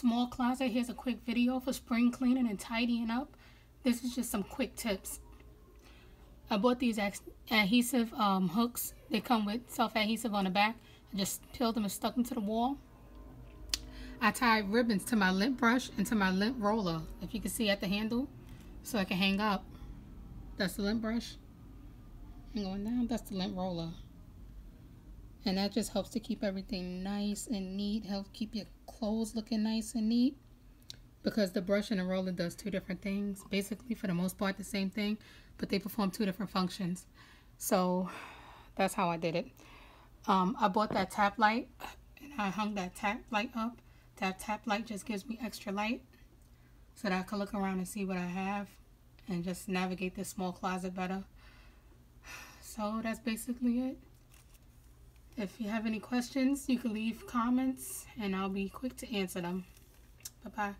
small closet, here's a quick video for spring cleaning and tidying up. This is just some quick tips. I bought these adhesive um, hooks. They come with self-adhesive on the back. I just peeled them and stuck them to the wall. I tied ribbons to my lint brush and to my lint roller, if you can see at the handle, so I can hang up. That's the lint brush. And going down, that's the lint roller. And that just helps to keep everything nice and neat, help keep your clothes looking nice and neat. Because the brush and the roller does two different things. Basically, for the most part, the same thing, but they perform two different functions. So that's how I did it. Um, I bought that tap light and I hung that tap light up that tap light just gives me extra light so that I can look around and see what I have and just navigate this small closet better. So that's basically it. If you have any questions, you can leave comments and I'll be quick to answer them. Bye-bye.